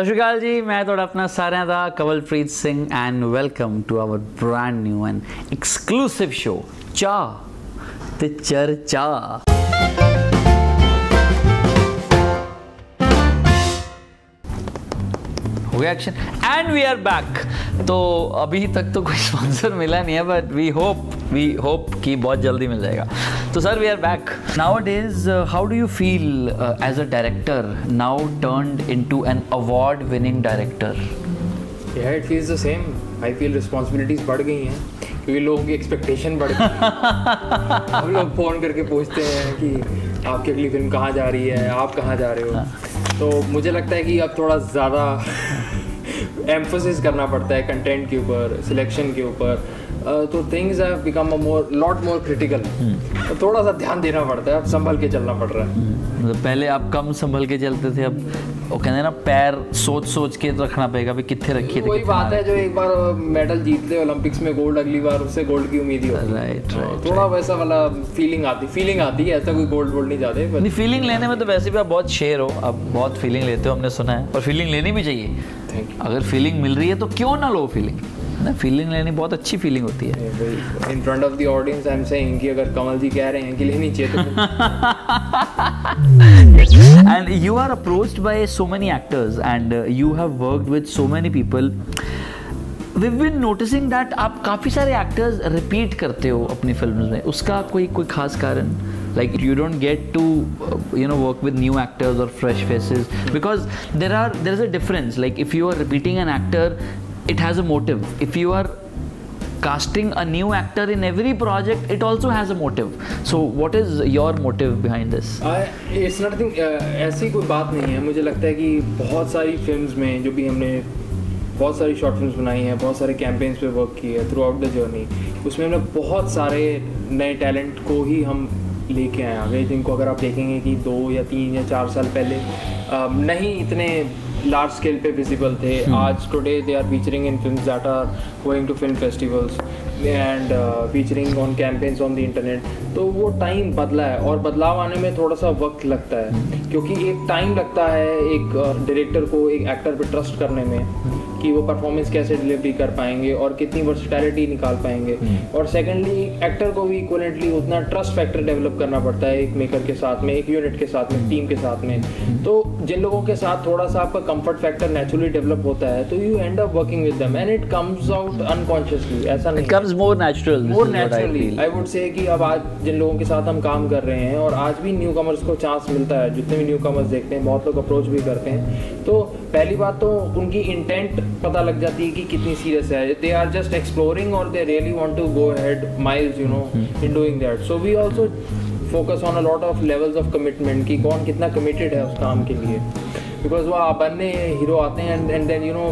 ਸਤਿ ਸ਼੍ਰੀ ਅਕਾਲ ਜੀ ਮੈਂ ਤੁਹਾਡਾ ਆਪਣਾ ਸਾਰਿਆਂ ਦਾ Kawalpreet Singh and welcome to our brand new and exclusive show Chah Te Charcha हो गया action and we are back तो अभी तक तो कोई स्पॉन्सर मिला नहीं है but we hope we hope कि बहुत जल्दी मिल जाएगा। तो sir we are back nowadays how do you feel as a director now turned into an award winning director Yeah, it feels the same. I feel responsibilities बढ़ गई हैं क्योंकि लोगों की एक्सपेक्टेशन बढ़ गई। है। हम लोग फ़ोन करके पूछते हैं कि आपकी अगली फ़िल्म कहाँ जा रही है आप कहाँ जा रहे हो? तो मुझे लगता है कि अब थोड़ा ज़्यादा एम्फोसिस करना पड़ता है कंटेंट के ऊपर सिलेक्शन के ऊपर। तो things have become a more lot more critical तो थोड़ा सा ध्यान देना पड़ता है अब संभल के चलना पड़ रहा है। मतलब पहले आप कम संभल के चलते थे अब वो कहते हैं ना पैर सोच सोच के रखना पड़ेगा भी कितने रखिए थे वही बात है जो एक बार मेडल जीत ले ओलंपिक्स में गोल्ड अगली बार उससे गोल्ड की उम्मीद ही होती है। राइट राइट थोड़ा वैसा वाला फीलिंग आती फीलिंग आती है ऐसा कोई गोल्ड वोल्ड नहीं जाते नहीं फीलिंग लेने में तो वैसे भी आप बहुत शेर हो आप बहुत फीलिंग लेते हो हमने सुना है और फीलिंग लेनी भी चाहिए। अगर फीलिंग मिल रही है तो क्यों ना लो फीलिंग ना फीलिंग लेनी बहुत अच्छी फीलिंग होती है। In front of the audience I am saying कि अगर कमल जी कह रहे हैं कि लेनी चाहिए and you are approached by so many actors and you have worked with so many people we been noticing that आप काफ़ी सारे एक्टर्स रिपीट करते हो अपनी फ़िल्म में। उसका कोई कोई खास कारण? Like you don't get to you know work with new actors और fresh faces because there are there is a difference like if you are repeating an actor it has a motive. If you are casting a new actor in every project it also has a motive. So what is your motive behind this? It's nothing ऐसी कोई बात नहीं है। मुझे लगता है कि बहुत सारी फिल्म्स में जो भी हमने बहुत सारी शॉर्ट फिल्म्स बनाई हैं बहुत सारे कैंपेन्स पे वर्क किए हैं थ्रू आउट द जर्नी उसमें हमने बहुत सारे नए टैलेंट को ही हम लेके आए आगे जिनको अगर आप देखेंगे कि दो या तीन या चार साल पहले अ, नहीं इतने लार्ज स्केल पे विजिबल थे। आज today they are featuring in film that are going to film festivals and featuring on campaigns on the internet तो वो टाइम बदला है और बदलाव आने में थोड़ा सा वक्त लगता है। क्योंकि एक टाइम लगता है एक डायरेक्टर को एक एक्टर पे ट्रस्ट करने में। कि वो परफॉर्मेंस कैसे डिलीवरी कर पाएँगे और कितनी वर्सिटैलिटी निकाल पाएँगे। और सेकेंडली एक्टर को भी इक्वलेंटली उतना ट्रस्ट फैक्टर डेवलप करना पड़ता है एक मेकर के साथ में एक यूनिट के साथ में टीम के साथ में। तो जिन लोगों के साथ थोड़ा सा आपका कंफर्ट फैक्टर नेचुरली डेवलप होता है तो you end up working with them and it comes out unconsciously ऐसा नहीं comes natural this more naturally I would say कि अब आज जिन लोगों के साथ हम काम कर रहे हैं और आज भी न्यू कमर्स को चांस मिलता है जितने भी न्यू कमर्स देखते हैं बहुत लोग अप्रोच भी करते हैं। तो पहली बात तो उनकी इंटेंट पता लग जाती है कि कितनी सीरियस है। दे आर जस्ट एक्सप्लोरिंग और they really want to go head miles you know in doing that so we also focus on a lot of levels of commitment कि कौन कितना कमिटेड है उस काम के लिए। बिकॉज़ वो बनने हीरो आते हैं and then you know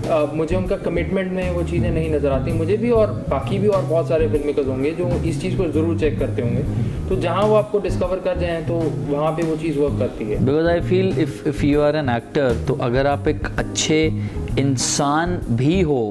Uh, मुझे उनका कमिटमेंट में वो चीज़ें नहीं नज़र आती। मुझे भी और बाकी भी और बहुत सारे फ़िल्म मेकर्स होंगे जो इस चीज़ को ज़रूर चेक करते होंगे। तो जहाँ वो आपको डिस्कवर कर जाएँ तो वहाँ पे वो चीज़ वर्क करती है। Because I feel if if you are an actor तो अगर आप एक अच्छे इंसान भी हो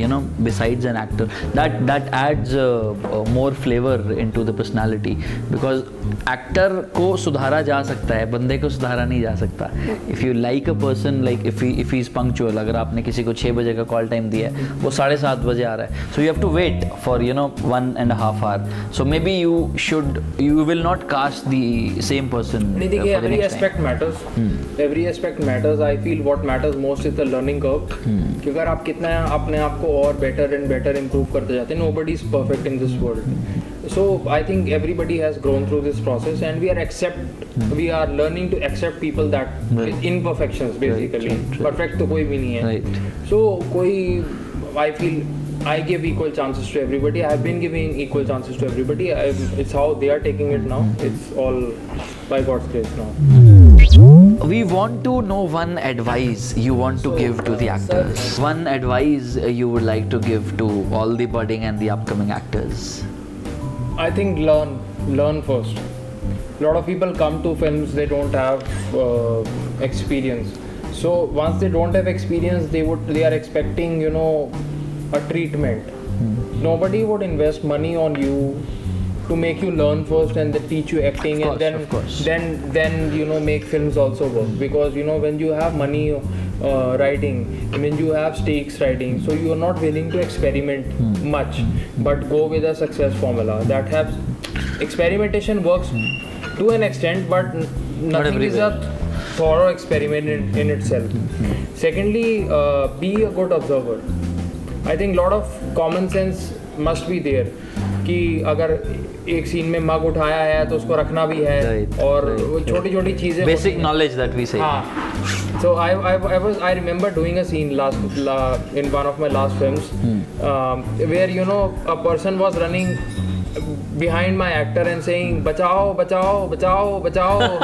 you know besides an actor. That that adds uh, uh more flavor into the personality. Because actor को सुधारा जा सकता है बंदे को सुधारा नहीं जा सकता। If you like a person like if if is punctual अगर आपने किसी को छः बजे का कॉल टाइम दिया है वो साढ़े सात बजे आ रहा है। So you have to wait for you know one and half hour so maybe you should you will not cast the same person every aspect matters every aspect matters I feel what matters most is the learning curve क्योंकि अगर आप कितना अपने आप को और better and better improve करते जाते हैं। Nobody is perfect in this world so I think everybody has grown through this process and we are except we are learning to accept people that imperfection basically perfect तो कोई भी नहीं है। So right. so, कोई I feel I give equal chances to everybody I been giving equal chances to everybody it's how they are taking it now it's all by God's place now We want to know one advice you want to give to the actors. One advice you would like to give to all the budding and the upcoming actors. I think learn, learn first. A lot of people come to films they don't have uh, experience. So once they don't have experience, they would they are expecting you know a treatment. Nobody would invest money on you to make you learn first and then teach you acting course, and then then then you know make films also work. Because you know when you have money uh, writing when you have stakes writing so you are not willing to experiment mm. much. Mm. but go with a success formula that has experimentation works mm. to an extent but nothing not is a thorough experiment in, in itself. Secondly uh, be a good observer. I think a lot of common sense must be there. कि अगर एक scene में मग उठाया है तो उसको रखना भी है और छोटी छोटी चीज़ें basic knowledge that we say so I I I was I remember doing a scene last in one of my last films where you know a person was running behind my actor and saying bachao bachao bachao bachao.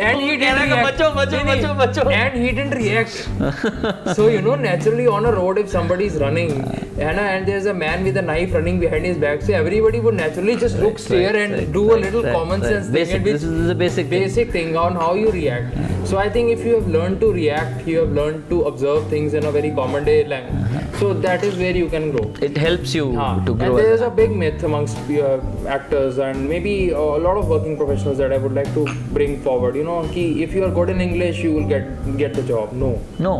and he didn't react. bacho, bacho, bacho, bacho. and he didn't react. So you know naturally on a road if somebody is running and, and there's a man with a knife running behind his back so everybody would naturally just look right, stare right, and right, do a little common sense thing this is the basic basic thing. thing on how you react. So i think if you have learned to react you have learned to observe things in a very common day. Language so that is where you can grow. It helps you to grow there as is an a big myth amongst uh, actors and maybe a lot of working professionals that I would like to bring forward. You know, कि if you are good in English, you will get get the job. No, No.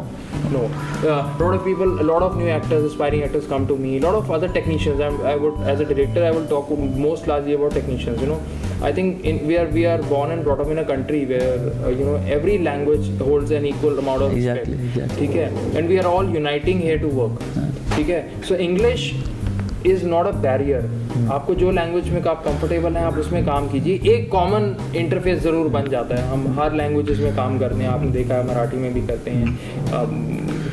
no. Uh, a lot of people, a lot of new actors, aspiring actors come to me. A lot of other technicians. I'm, I would, as a director, I will talk most largely about technicians. You know, I think in, we are we are born and brought up in a country where uh, you know every language holds an equal amount of respect. Exactly, exactly. ठीक है? And we are all uniting here to work. ठीक है? So English Is not a barrier आपको जो language में आप comfortable हैं आप उसमें काम कीजिए। एक कॉमन इंटरफेस ज़रूर बन जाता है। हम हर लैंग्वेजेस में काम करते हैं। आपने देखा है मराठी में भी करते हैं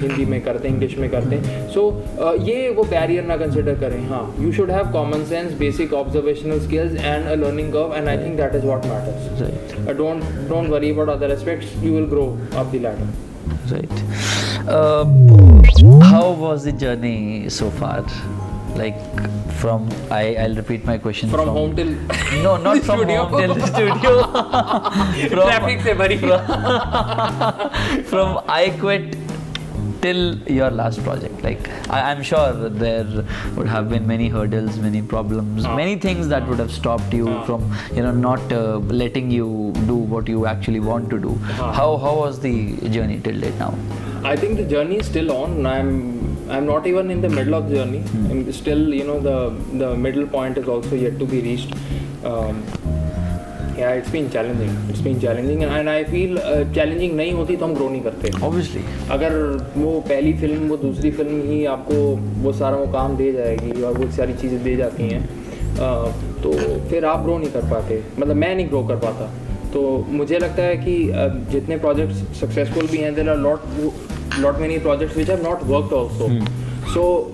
हिंदी में करते हैं इंग्लिश में करते हैं। सो so, ये वो बैरियर ना कंसिडर करें। हाँ you should have common sense basic observational skills and a learning curve and I think that is what matters don't don't worry about other aspects you will grow up the ladder Right. Uh, how was the journey so far? like from I I'll repeat my question from, from home till no not from studio. home till the studio. From, traffic se bari from, from I quit till your last project. Like I, am sure there would have been many hurdles many problems ah. many things that would have stopped you ah. from you know not uh, letting you do what you actually want to do. Ah. How how was the journey till date now? I think the journey is still on. I'm I'm not even in the middle of the journey. I'm still, you know, the the middle point is also yet to be reached. Um, yeah, it's been challenging. It's been challenging, and I feel uh, challenging नहीं होती तो हम grow नहीं करते. Obviously. अगर वो पहली film वो दूसरी फ़िल्म ही आपको वो सारा वो काम दे जाएगी और वो सारी चीज़ें दे जाती हैं अ, तो फिर आप ग्रो नहीं कर पाते मतलब मैं नहीं ग्रो कर पाता तो मुझे लगता है कि अ, जितने प्रोजेक्ट्स सक्सेसफुल भी हैं there are lot lot many projects which have not worked also. Hmm. So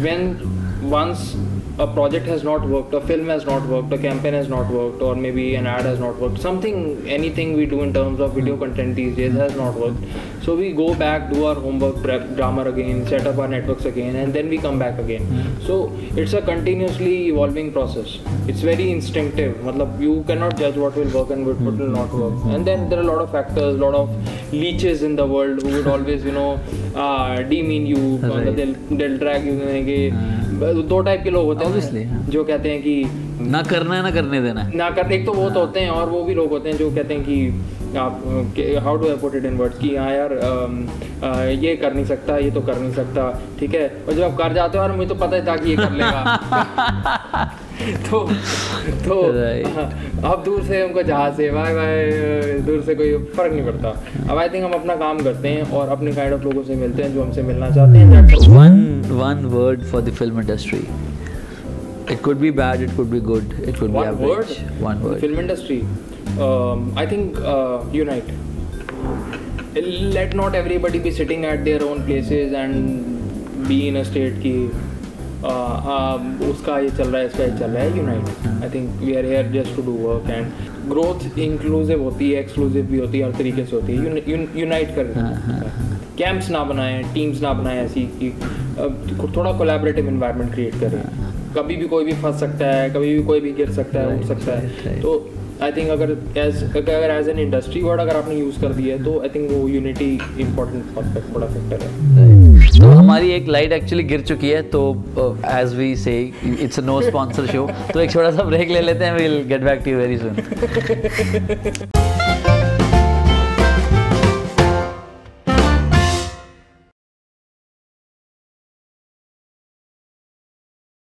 when once a project has not worked, a film has not worked, a campaign has not worked, or maybe an ad has not worked, something, anything we do in terms of video content these days has not worked. So we go back, do our homework, prep grammar again, set up our networks again, and then we come back again. Hmm. So it's a continuously evolving process. It's very instinctive. matlab you cannot judge what will work and what hmm. will not work. Hmm. And then there are a lot of factors, a lot of leeches in the world who would always, you know, uh, demean you. Right. they'll they'll drag you कि दो type के लोग होते हैं हाँ. जो कहते हैं कि ना करना है ना करने देना है। ना कर एक तो वो तो होते हैं और वो भी लोग होते हैं जो कहते हैं कि आप how do I put it in words कि हाँ यार आ, आ, ये कर नहीं सकता ये तो कर नहीं सकता ठीक है? और जब आप कर जाते हो यार मुझे तो पता ही था कि ये कर लेगा। तो तो अब हाँ, दूर से उनको जहाज़ से बाय बाय दूर से कोई फ़र्क नहीं पड़ता। अब आई थिंक हम अपना काम करते हैं और अपने काइंड ऑफ़ लोगों से मिलते हैं जो हमसे मिलना चाहते हैं one one word for the film industry it could be bad it could be good it could be average one word film industry I think unite let not everybody be sitting at their own places and be in a state की उसका ये चल रहा है इसका ये चल रहा है unite I think we are here just to do work and growth inclusive होती है एक्सक्लूसिव भी होती है हर तरीके से होती है. यूनाइट कर कैंप्स ना बनाएँ टीम्स ना बनाएँ ऐसी कि uh, थोड़ा कोलैबोरेटिव इन्वायरमेंट क्रिएट करें. कभी भी कोई भी फंस सकता है कभी भी कोई भी गिर सकता है उठ सकता है. तो आई थिंक अगर एज अगर एज एन इंडस्ट्री वर्ड अगर आपने यूज़ कर दिया है तो आई थिंक वो यूनिटी इंपॉर्टेंट बड़ा फैक्टर है। तो हमारी एक लाइट एक्चुअली गिर चुकी है तो as we say it's no sponsor show तो एक छोटा सा ब्रेक ले लेते हैं will get back to you very soon